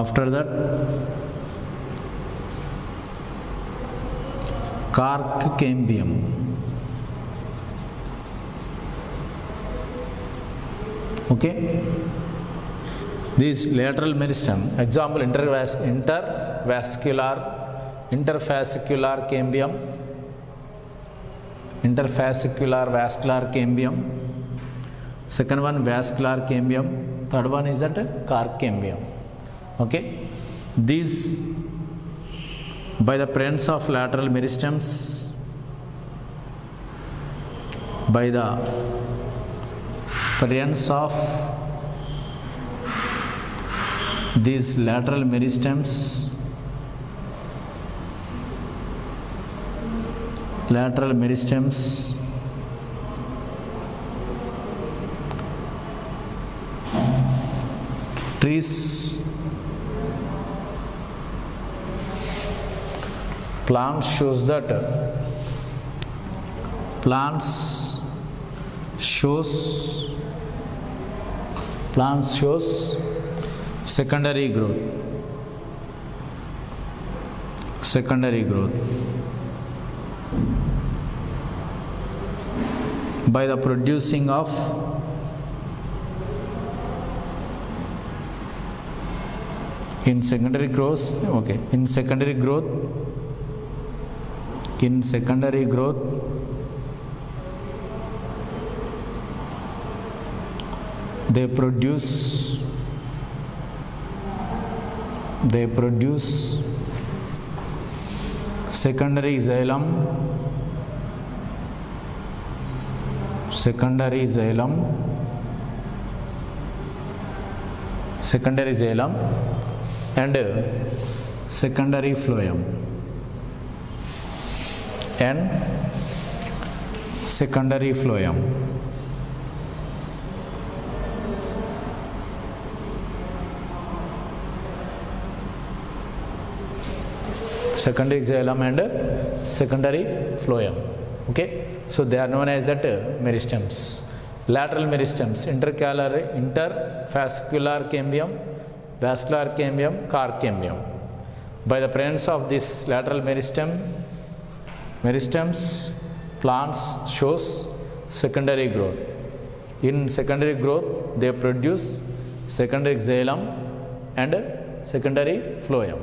after that cork cambium okay this lateral meristem example intervas- intervascular interfascicular cambium interfascicular vascular cambium second one vascular cambium third one is that cork cambium okay? These by the presence of lateral meristems by the presence of these lateral meristems lateral meristems trees plants shows that. Plants shows plants shows secondary growth. Secondary growth. By the producing of in secondary growth okay in secondary growth in secondary growth. They produce they produce secondary xylem secondary xylem secondary xylem and secondary phloem and secondary phloem. Secondary xylem and secondary phloem. Okay? So they are known as that uh, meristems. Lateral meristems intercalar interfascicular cambium vascular cambium cork cambium by the presence of this lateral meristem meristems plants shows secondary growth. In secondary growth they produce secondary xylem and secondary phloem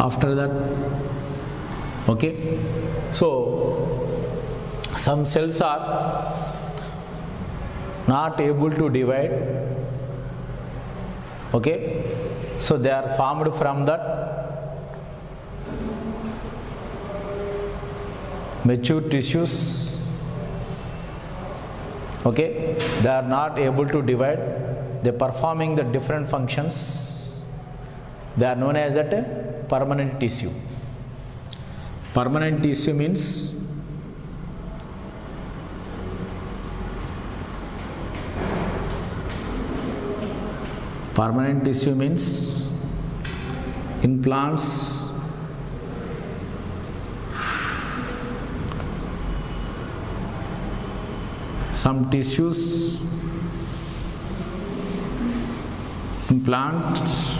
after that okay. So some cells are not able to divide okay. So they are formed from that mature tissues okay. They are not able to divide. They are performing the different functions they are known as that permanent tissue. Permanent tissue means permanent tissue means in plants some tissues in plants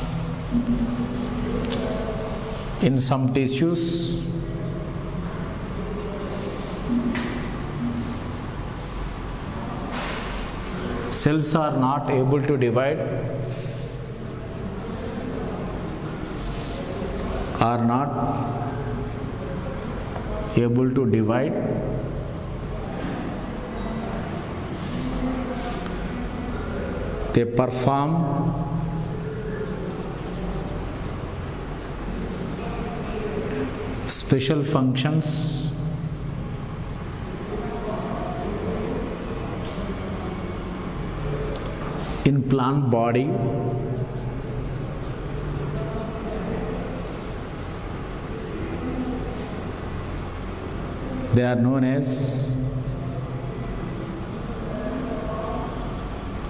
in some tissues cells are not able to divide are not able to divide. They perform special functions. In plant body. They are known as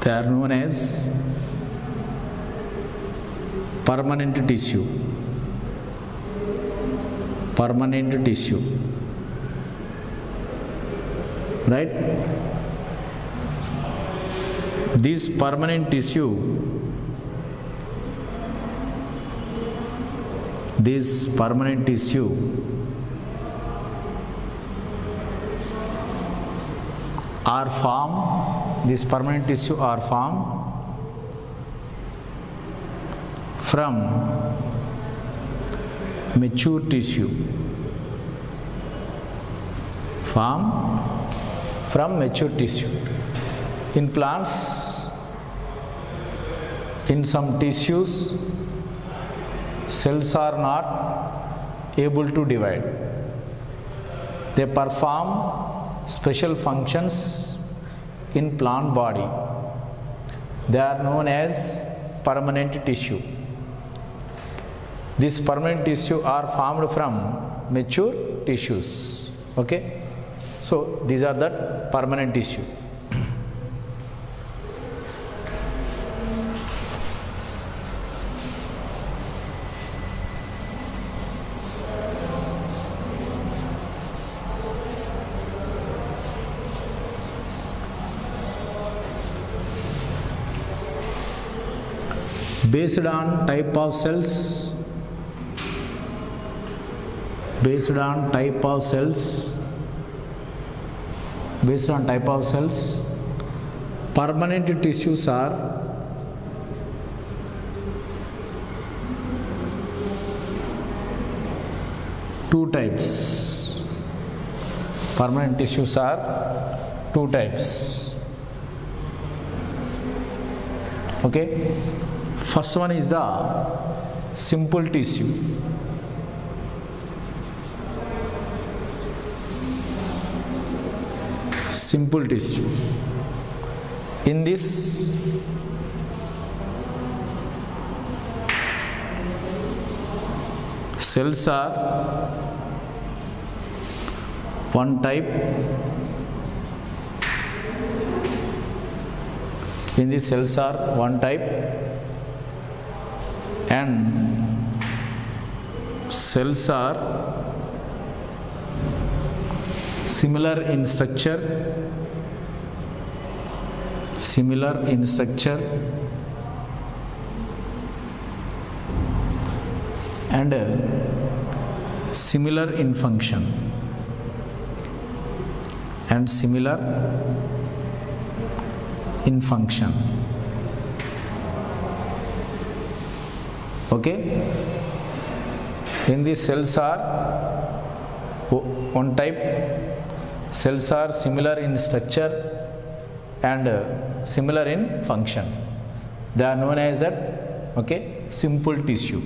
they are known as permanent tissue permanent tissue. Right? This permanent tissue this permanent tissue are formed this permanent tissue are formed from mature tissue. Formed from mature tissue. In plants in some tissues cells are not able to divide. They perform special functions in plant body. They are known as permanent tissue these permanent tissue are formed from mature tissues. Okay? So these are the permanent tissue. Based on type of cells based on type of cells based on type of cells permanent tissues are two types. Permanent tissues are two types. Okay? First one is the simple tissue simple tissue. In this cells are one type. In the cells are one type. And cells are similar in structure. Similar in structure. And uh, similar in function. And similar in function. Okay? In these cells are one type cells are similar in structure and uh, similar in function. They are known as that okay simple tissue